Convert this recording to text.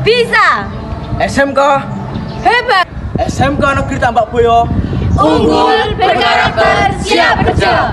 Bisa. SMK Hebat. SMK Negeri Tambak Boyo Unggul berkarakter siap kerja.